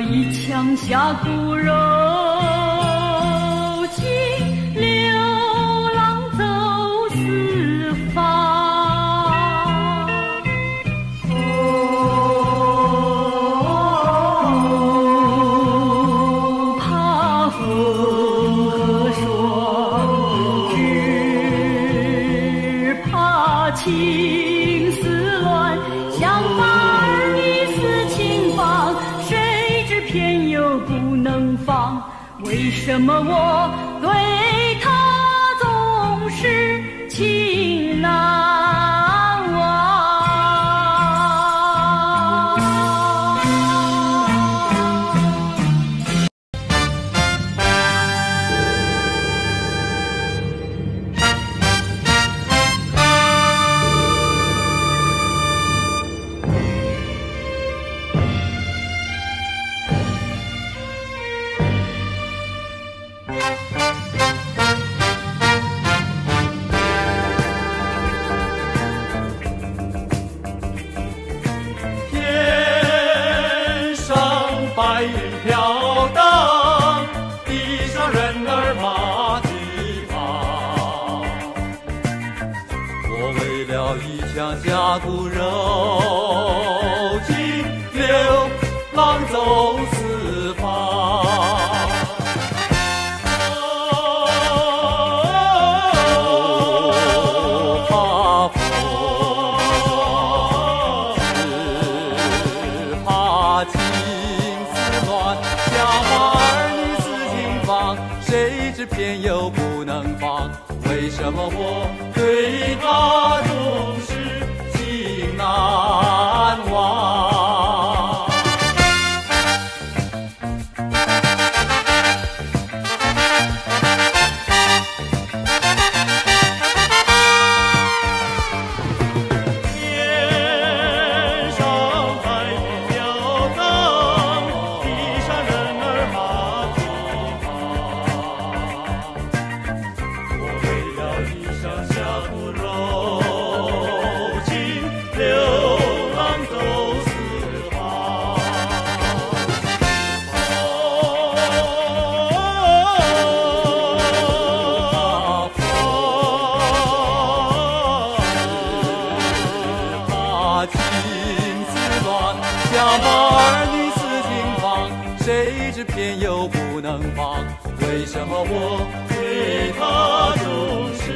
一腔侠骨柔情，流浪走四方。哦，怕风和霜，只怕情丝乱，想为什么我对他了一腔家骨肉情，流浪走四方。哦，怕风，只怕情丝乱，想把儿女私情放，谁知偏又不能放。为什么我对他总是情难想把儿女私情放，谁知偏又不能放？为什么我对他总？